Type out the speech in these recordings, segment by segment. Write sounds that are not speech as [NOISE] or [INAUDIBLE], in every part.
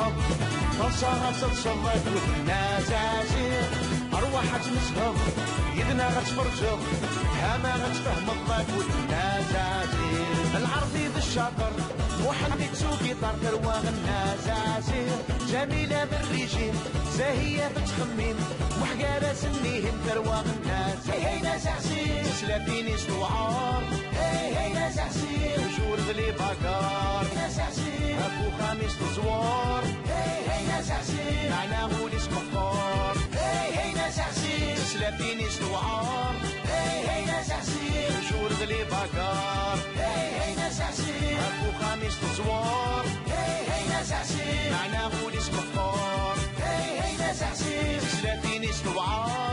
غتفرحض فرصة غتتصدق والناس عسير أرواح تمسهض يدنا غتفرجض حما غتفهم الضيف والناس عسير العرضي ذا الشاطر. محمد سوقي طار ترواغ الناس جميلة بالريجيم زاهية بتخمين وحقارة سنيهم ترواغ الناس هي هي ناس عسير سلافيني سوعار. هي هي ناس عسير وجور ذلي باكار ناس ابو خميس تزوار هي هي ناس عسير معنا غولي سمقار هي هي ناس عسير سلافيني سوعار هي هي ناس عسير وجور ذلي باكار هي هي ناس عسير ابو خميس تزوار هي هي ناس عسير معنا غولي سمقار هي هي ناس عسير سلافيني سوعار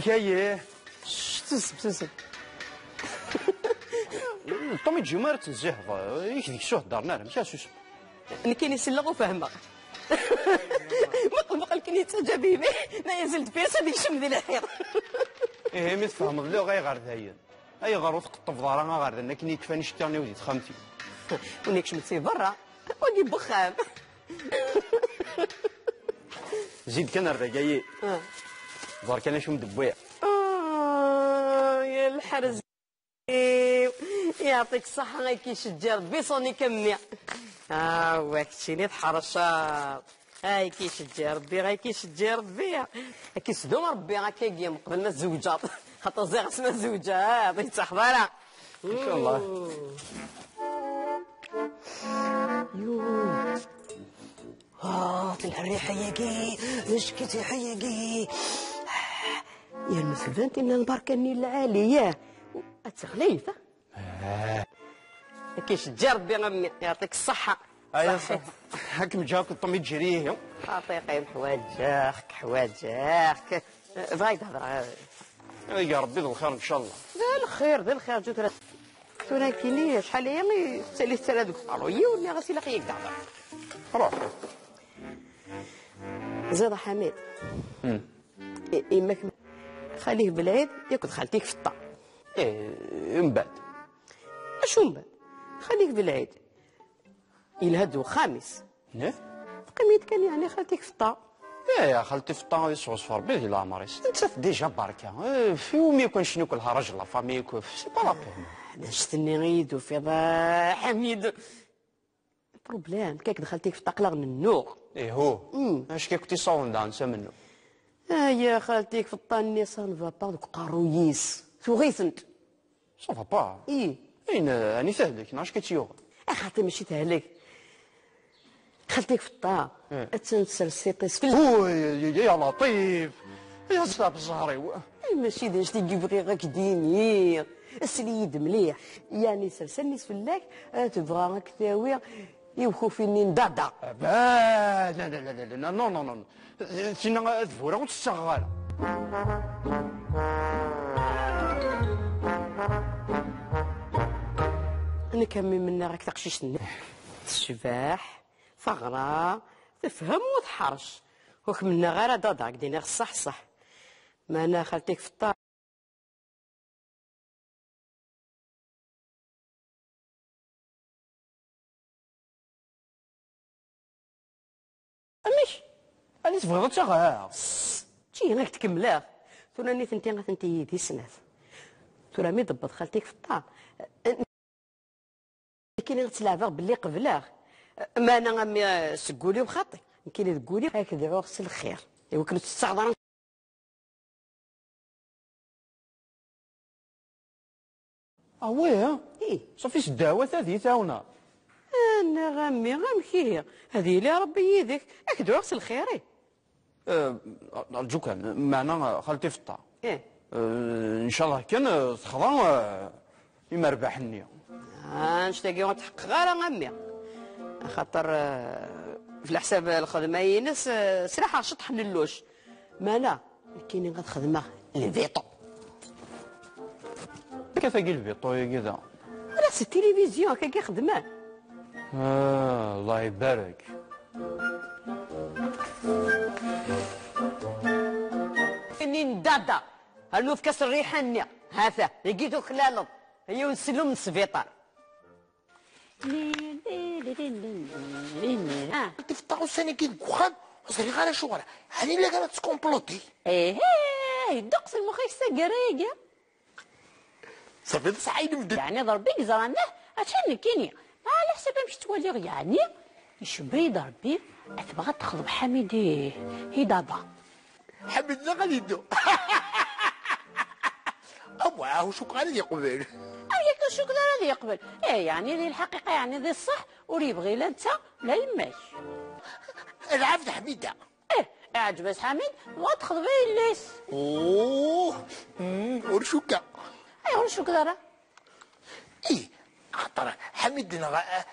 امكايي تسب تسب طومي تجمر تزهض يك ديك الشوط دارنا راه ماشي سوس كاين يسلغ وفهمه مطبق الكني تعجبي به ما يزلت فيها هذيك الشم ديال الحيط إيه مي تفهم لا غير غير ذايا اي غير وثق الطفضاره غير ذا كني كفاني شتاني ودي تخمتي ونيك شمتي برا ودي بخام زيد كان الرجاي آه. دار كان شو مدبويع آه، يا الحرز. يعطيك الصحة غير كيشجع ربي صوني كمية. آه واكشيني تحرشات هاي كيشجع ربي غير كيشجع ربي. كيسدوم ربي غير كيقيم قبل ما الزوجات خاطر زي غسنا الزوجة عطيك تحضيرها إن شاء الله. آه طلع الريحة ياكي مشكتي حياكي يا المسلمين إن البركة العالية. أتغليفة كيشجع ربي غمي يعطيك الصحة. ايا صحيح. هاك مجاك الطمي تجريه. عطيك حواجاك حواجاك بغيت تهضر يا ربي ذو الخير إن شاء الله. ذا الخير ذا الخير جوت راه. تونا كيني شحال هي؟ مي تسألي تسالي هذوك الرويه ولا غسيل اخيك تهضر روح. زيد حميد. إماك خليه بالعيد ياكل خالتيك في الطا. إيه من بعد. اش من بعد؟ خليك بالعيد ينهدو خامس إيه قيميت كان يعني خالتيك في الطا؟ إيه يا خالتي في الطاغي صوص فار بيه لا ماريس. أنت ديجا بركه إيه، في يوم يكون شنو كلها راجل لا فامي سي با لا بين شتني غيد وفي ضا حميد بروبليم كيك دخلتيك في من النور إيه هو. اش كي كنتي صون دانسا منه ها يا خالتيك في الطاني سان فا با دوك قارويس شو غيثنت صافا با إيه أين أني سهلك؟ ناش كتيوغ خاطر ماشي تهلك. خالتيك في الطا إيه. تنسرسيطيس في ال- هو يا لطيف. يا صاحب الزهري ماشي دا شتي يبغي غاك دينير. السليد مليح. يعني سلسل نيس فلاك آه، تبغى غاك تاوي. يوخو فيني ندادا لا لا لا لا لا نو نو نو سينا ذفورة وتستغال أنا كمي منا راك تقشيش الشباح ثغرة تفهم وتحرش. وك منا غير دادا دينا صح صح. ما أنا خالتيك في الطار تبغى تغار تجي هناك تكملاه تورا ني ثنتي غا ثنتي يدي سنات تورا مي ضبط خالتيك في الطار كاين غتلعبها باللي قبلاه. ما أنا غامي سقولي وخاطي كاين تقولي هكذا غسل الخير. ايوا كنت تستحضر أوي إيه. صافي سداوة هذه تاونا. أنا غامي غامكي هذه اللي ربي يديك. هكذا غسل الخير إيه. أرجوك معنا خالتي في الطار إيه. أه، إن شاء الله كان تخضع أه، يما ربحني آه، نشتاقي وتحقق غير غامي خاطر في الحساب الخدمة ينس سلاحه شطح نلوش ما لا كاين غاد خدمه الفيتو كثاقي البيطوي كذا؟ راه سي التلفزيون هكا كيخدمان آه الله يبارك. دادا هلو [LAUGHS] في كاس الريحانية هذا لقيتو خلالط هي ونسلو من السبيطار تفتحوا السنة كي دخان صري غير شغل هاني اللي كانت تكومبلوتي إيه دقس المخيش ساقريقة صافي صعيد مدد يعني ضربي زرانه عشان كيني على حسب مش تولي يعني يشبه ضربي تبغى تخلط حميدي. هي دابا. حمدنا غادي يدو. [LAUGHS] ابواه وشو قال يقبل أريك الشكر هذا يقبل إيه يعني ذي الحقيقة يعني ذي الصح واللي يبغي لا أنت لا يماش. العفد حميدة. إيه اعجبس حميد وادخل بيه الليس أوه ورشوكا إيه شو كذا إيه خطر حمدنا غا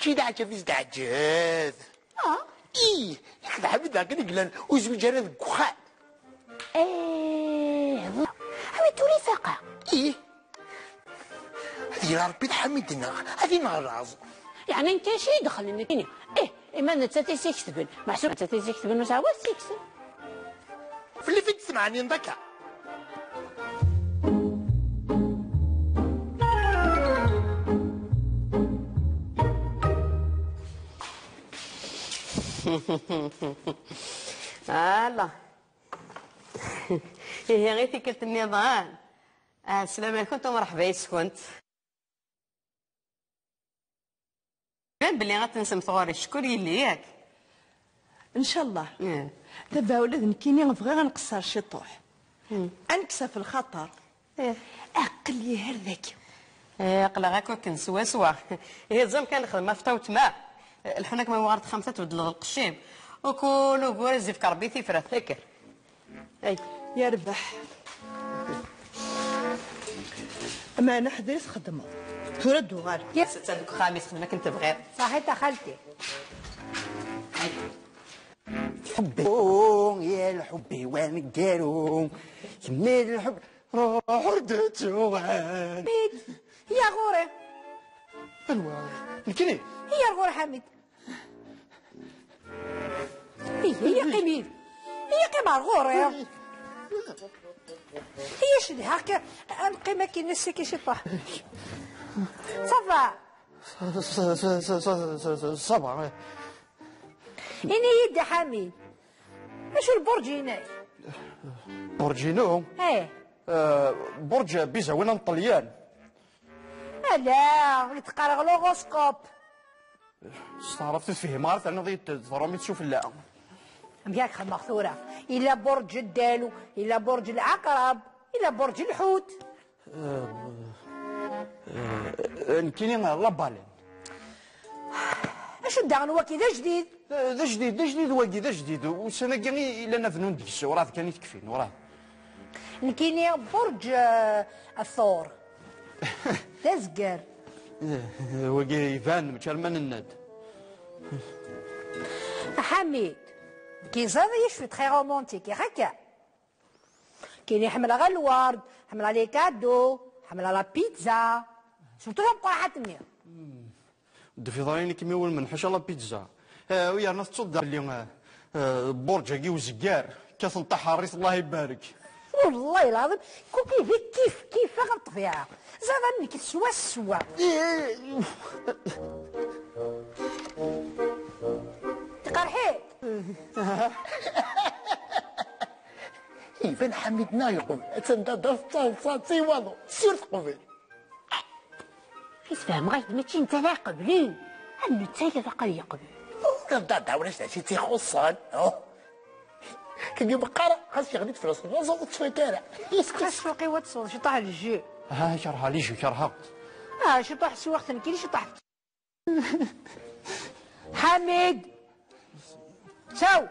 شي دعجة في دعجات آه. إيه ياخد حمدنا كان يقلن وزوج أنا الكخان إيه حميد تولي فاقع إيه. هذه ربي حمدنا هذه نغراز يعني إنت شي دخل إنك إيه إما انت تيسيكتبن محسوب انت تيسيكتبن وسعوا سيكسن في اللي فيك تسمعني ذكا هلا هي غير تكلت النظام السلام عليكم ومرحبا يسكنت بان بلي غتنسم صغاري الشكر يلي ياك ان شاء الله. دابا ولاد نكيني نبغي غنقصر شي طوح انكسى في الخطر. عقل لي هر ذاك إيه قلا غاك كن سوا هي زعما كان خدمه في توت ما الحناك ما وارد خمسة تبدل القشيم وكل كوري زيف كربيتي فرا فكر أي. يا ربح ما أنا حديث خدمة. تردو غير يا ست هذوك خامس خدمة كنت بغير. صحيت خالتي حبو يا الحب وين قالوا. كمل الحب روح ردتو وين يا غوري الوا الكني هي غور حميد هي هي قميل هي قيمة غوري هي شدي هكا القيمة كي نسي كي شي طاح صفا صبا إني يدي حميد مش البرج هناك برجينو إيه. آه، برج بيزا وين الطليان لا يتقرغ لوغوسكوب. استعرفت فيه. ما عرفت أنا ضيت ضرامي تشوف لا. مياك مغثورة إلى برج الدالو إلى برج العقرب إلى برج الحوت. نكيني لا بالين. اش الدغن كذا جديد؟ ذا جديد ذا جديد واقي ذا جديد. وسنة كاني إلا نفنون ديك وراه كان يتكفين وراه نكيني برج الثور. [LAUGHS] تزقر يبان مشال من الند حميد كي زاد يشفي تخي رومونتيك هكا كاين يحمل غير الورد حمل عليه كادو حمل على بيتزا شفتو لهم قرحة مني في ضايني كيما يقول من حش الله بيتزا آه، ويا ناس تصدق اللي آه، برج هاكي وزكار كاثن طاح الريس الله يبارك والله العظيم كون كيف الطبيعة زاد منك سوا سوا تقرحيت. [LAUGHS] إذا حمدنا يقول تندا دفتا صاتي وضو سيرت قبل كيفهم غير ماشي انت لا قبلين انو تايا ذا قال يقبل نبدا داولا شي تيخصان. كي بقرا خاص يغني فلوس نوصل تفكر كاس فوقي وتصل شي طاح الجي. ها شرها لي شو شرها آه سي وقت شي طاح؟ حميد سو.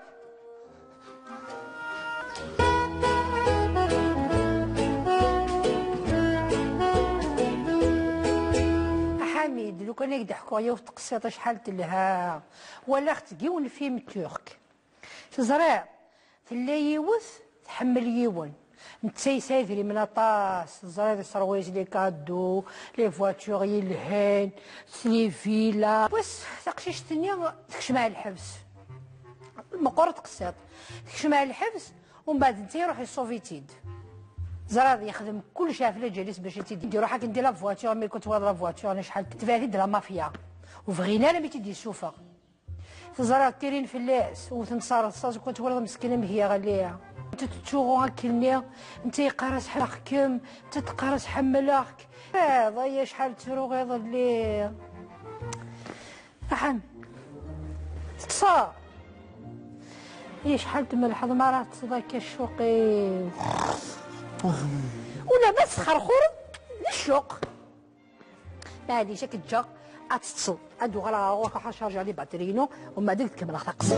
حميد لو كان يقدر حكايه وتقصيط شحال تلها. ولا أختي فيلم ترك تزرع تلا يوث تحمل يون نتا يسافري من طاس زريد سرويج لي كادو لي فواتور يلهان لي فيلا بس تقشيش الدنيا تكشم على الحبس المقور تقسط تكشم على الحبس ومن بعد انت يروح السوفيتيد زراد يخدم كل شافله جالس باش تيدي روحك ندير لا فواتور مي كنت واضره فواتور أنا شحال تفاهي لا مافيا وفغينا أنا مي تيدي السوفا تزرع تيرين فلاس وتنصار الصاج كنت ولد مسكينه مهيه غاليه انت تتشوغو هكا انت يقارس حلقكم انت تقارس حملاك هذا هي شحال ترو غيظ اللي رحم تصار هي شحال تملح مرات ذاك الشوقي. ولا بس خرخور للشوق معليش كتجا اتتصل أدو غلا روح شارجي عليه باترينو وما ديك تكمل خطقس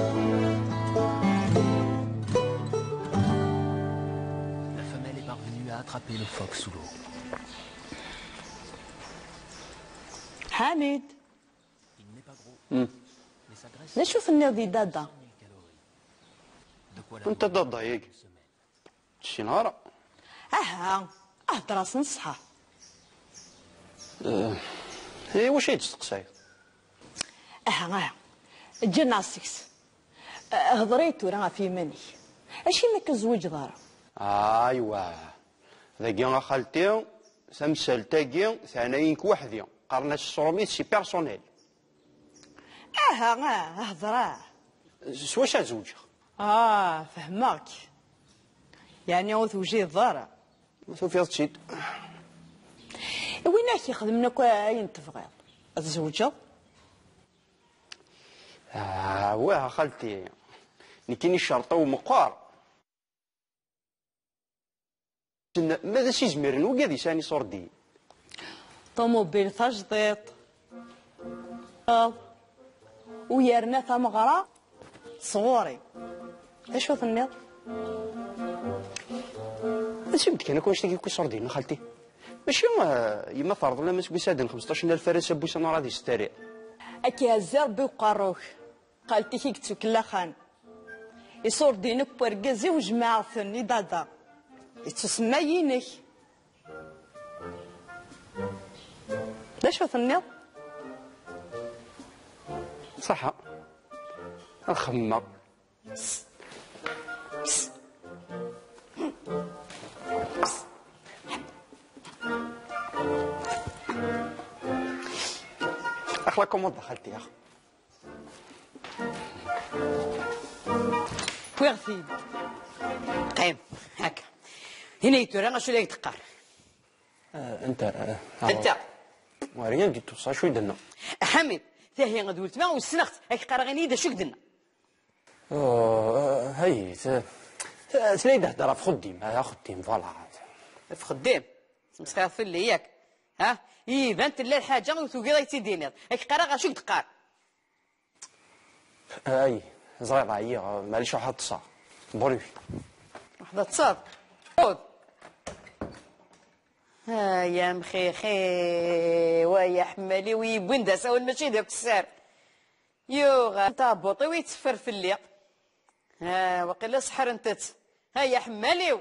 attraper le phoque sous l'eau. حميد Il n'est pas gros, graisse نشوف الناضي دادا انت ضد ياك شي نهار أها اهدر راس نصحى اي واش يتسقساي أها أها جيمناستكس هضريت راه في مني اشي ما كزوج دارا ايوا ذاكي خالتي سمسل تاكي ثانيينك وحدي قرنا السروميت سي بيرسونيل أها آه هضراه سواش زوجك آه فهمك يعني أو توجيه الضارة سوفيا تشيد وينك يخدم لك اين تبغي الزوجة آه واه خالتي نكيني الشرطة ومقار ماذا زميرن وقاذي ساني صوردي طوموبيل تجديط آه ويرنا ثمغرة صغوري اشو ثنيض سمتك أنا كونش تاكي كي صوردين خالتي ماشي ما يما فرض لنا مسكو سادن 15000 فرس ابو سنه راه يستري أكي هزار بوقاروك قالتي كي كتو كلا خان يصور دينك بورقازي وجماعة ثني دادا يتسمى ينك لا شو ثني صح الخمة. اخلاقكم وضح خالتي يا اخ ويغثيب قيم هكا. هنا يتورا غاشو لا يتقار أنت أنت. وريان جيت توصل شوي دنا حميد ثاهي غدولت ما والسنخت هاك قرغني دا شو قدنا؟ هاي سليده دار في خديم هذا خديم فوالا. في خدام مسخافل لي ياك. ها؟ إي بانت لا الحاجة وتوقي راك تيدينيض هاك قرا غاشو تقار أي زريضة هي ماليش واحد تصا. بري وحده تصاد خذ ها يا مخيخي ويا حمالي ويبوين دا ساول ماشي داك السار يوغا تابوطي ويتسفر في الليق ها وقيلا سحر انتت. ها يا حماليو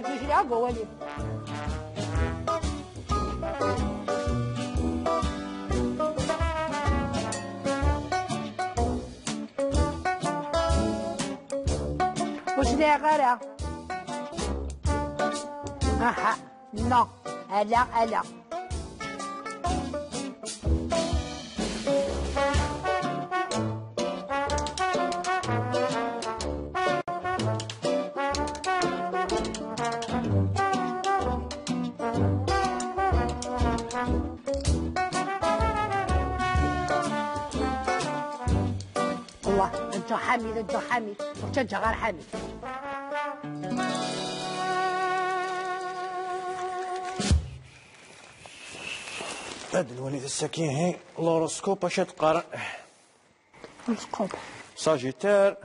agora a Giragoa ali. Uşliğe kara. Aha. Não, ela, ela. حامل الدو حامل وتجا غير حامل هاد الوليد الساكين هي لوروسكوب اش تقرأ؟ لوروسكوب ساجيتير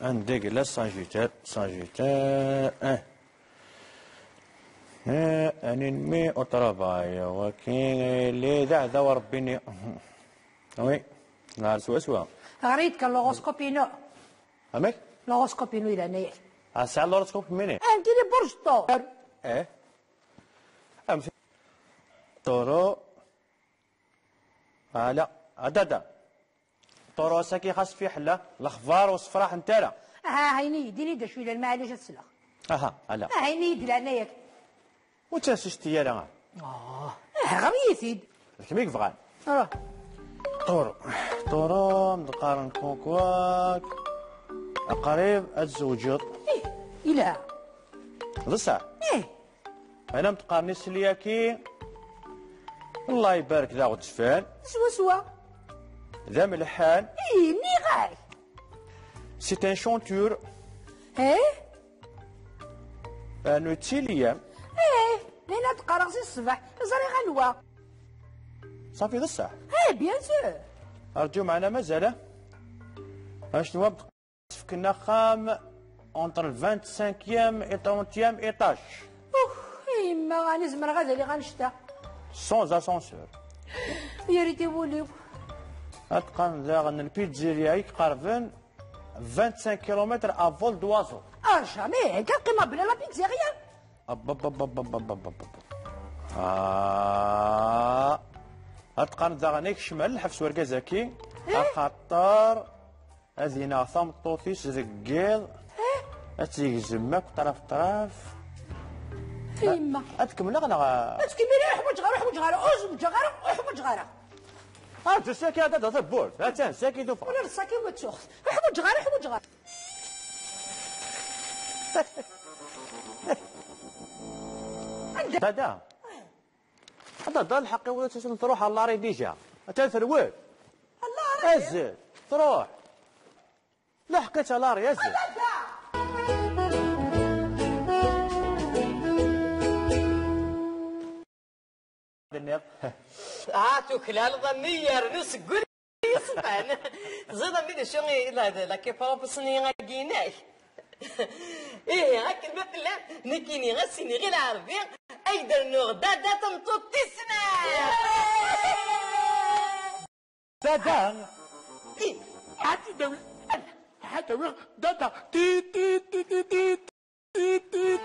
عندك لا ساجيتير ساجيتير أه. أني مي أو ترافاي وكي لي ذا ذا وربيني. أه. وي نهار سوا سوا. غريت كان لوغوسكوبينو أمك لوغوسكوبينو إلى نيل اسع لوروسكوب مني انت لي برجطو إيه امس طورو آه لا عددا طورو ساكي خاص في حلا الاخبار والصفراح نتالا ها هيني ديني دا شوية المعالجه السلا أها لا هيني لعنايك وتاسشتي يا لا آه غريثيد كميك فغان راه طورو طورو مدقارن كوكواك. قريب الزوجط إلى. ضسع إيه. أنا متقارني سلياكي الله يبارك ذا غتفان سوا سوا. ذا ملحان. إيه ني غاي. سي ان شونتور إيه. انو تيليام إيه لينا تقرا الصباح. زري غلوة صافي ضسع إيه بيان سور. أرجو معنا مازال. أش نواب كنا خام اونتر 25 إي 30 ايطاج أوه إيه ما غاني زمر اللي غنشتا سون اسانسور يا ريتي وليو أتقن ذا غن البيتزيريا يقربن 25 كيلومتر افول دوازو آه جامي. كان قيمة بلا لا بيتزيريا. أب أب أب أب أب أب. أتقان داغني كشمل الحبس ورقازاكي. إيه؟ أخطر أذينا ثمطوطيس ذقيض أتيجزم إيه؟ أك طرف طرف. إيه يما. أتكمل أغنى أتكمل أحوج غير أحوج غير أزوج غير أحوج غير أنت ساكي هذا تبور أتان ساكي دوفا ولا ساكي وتشوخ أحوج جغارة أحوج جغارة. [LAUGHS] دادا هذا ضل الحق ولا تروح الله راه ديجا تاثر وين الله أزل. تروح. لا حكيت الله راه أزل. هاتو كلال ظنية رنس قل يصبان زيدا من شغي لا كيف بصني غاكيناك إيه هاك المثل نكيني غسيني غير العربية ايدر نور دادا تنطوط تسنا دادا. إيه. حتى دولة حتى دادا. تي تي تي تي تي تي تي.